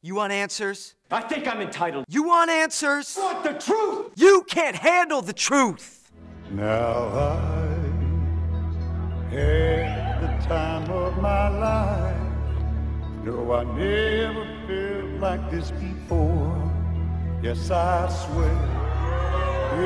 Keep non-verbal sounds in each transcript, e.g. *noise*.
You want answers? I think I'm entitled. You want answers? Want the truth? You can't handle the truth. Now I had the time of my life. No, I never felt like this before. Yes, I swear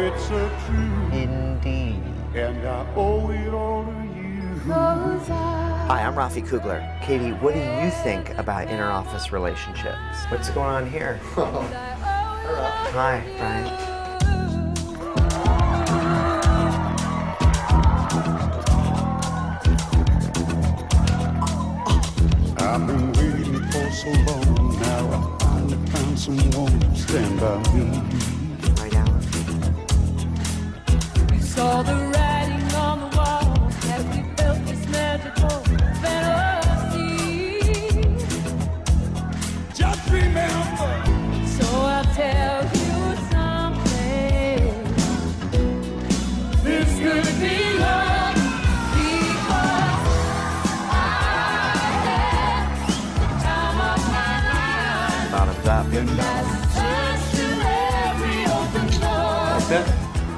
it's a truth. Indeed. And I owe it all to you. Hi, I'm Rafi Kugler. Katie, what do you think about inner office relationships? What's going on here? *laughs* Hi, Brian. I've been waiting for so long. Now I finally found someone to stand by me.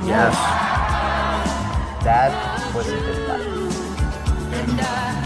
Yes. That was a good I